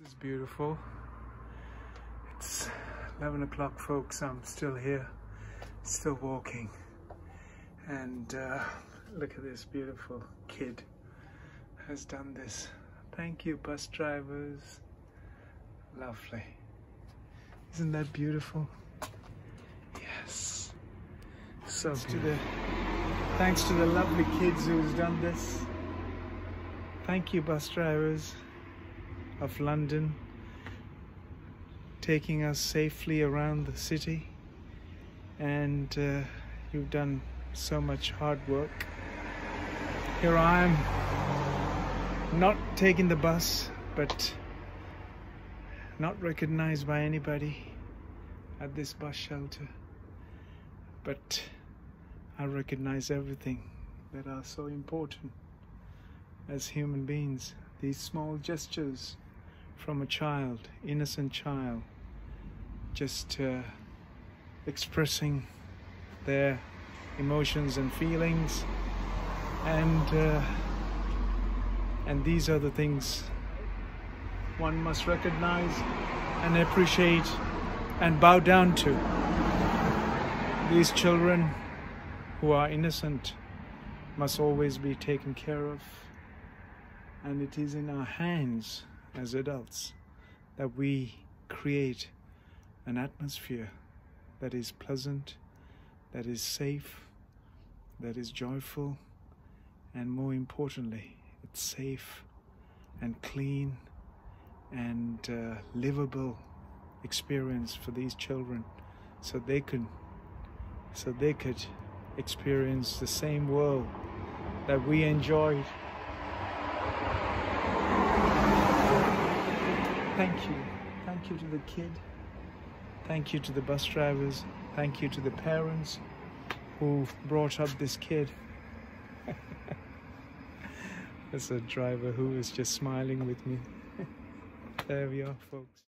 This is beautiful. It's 11 o'clock, folks. I'm still here, still walking. And uh, look at this beautiful kid has done this. Thank you, bus drivers. Lovely. Isn't that beautiful? Yes. So thanks to the thanks to the lovely kids who's done this. Thank you, bus drivers of London, taking us safely around the city. And uh, you've done so much hard work. Here I am, not taking the bus, but not recognized by anybody at this bus shelter. But I recognize everything that are so important as human beings. These small gestures from a child, innocent child, just uh, expressing their emotions and feelings, and uh, and these are the things one must recognize and appreciate and bow down to. These children who are innocent must always be taken care of, and it is in our hands as adults that we create an atmosphere that is pleasant, that is safe, that is joyful, and more importantly, it's safe and clean and uh, livable experience for these children so they could so they could experience the same world that we enjoyed Thank you. Thank you to the kid. Thank you to the bus drivers. Thank you to the parents who brought up this kid. There's a driver who is just smiling with me. there we are, folks.